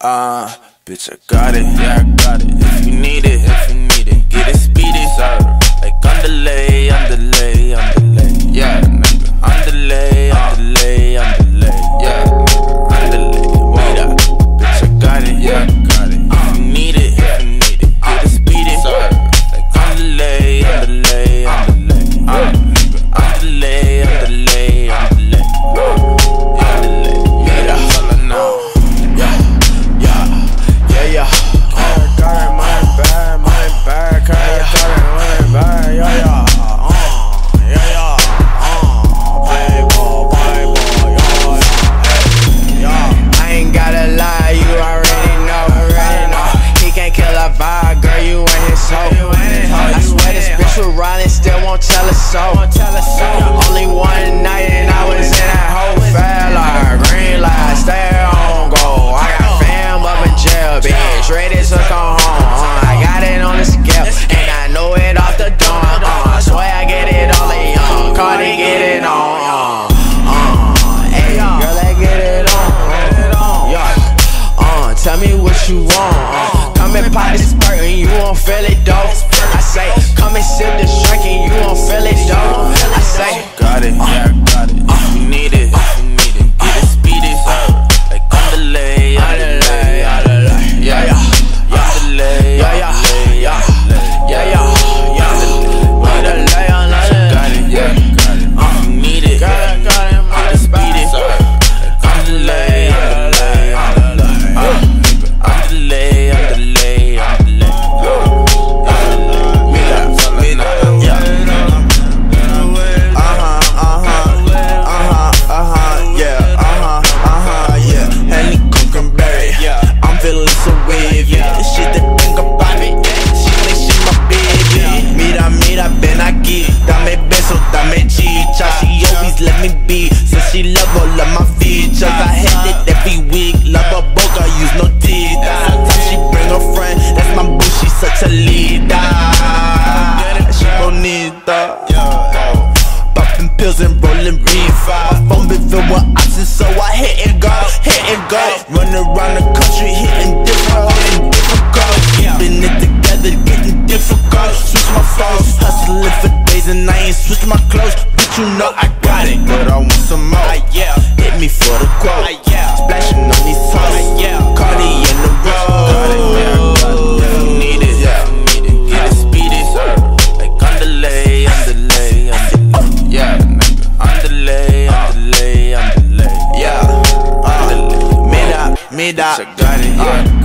Uh, bitch, I got it, yeah, I got it. If you need it, if you need it, won't tell us so. Only one night and I was in that whole fella. Green light, stay on go. I got fam up in jail, bitch. Ready to come home. Uh, I got it on the scale, and I know it off the dome. Uh, swear I get it all in young. Carti get it on. Uh, uh, hey, girl, let get it on. Uh. Uh, tell me what you want. Uh, come and pop this and you won't feel it though. I say, come and sip this drink and you won't feel it though. I say, Got it, yeah, let me be, so she love all of my features. I hit it every week, love her boca, use no teeth. Sometimes she bring a friend, that's my boo, she such a leader. She bonita. Popping pills and rolling reefer. My phone been filled with options, so I hit and go, hit and go. Run around the country, hitting different, hitting girls. Keeping it together, getting difficult. Switch my phones, hustling for days, and I ain't my clothes. You know I got it, but I want some more. yeah. Hit me for the quote. Splashing on these toes. Carti in the Got it, yeah, got it. road. Yeah. Yeah, uh, Bitch, I got it, yeah,